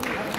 Gracias.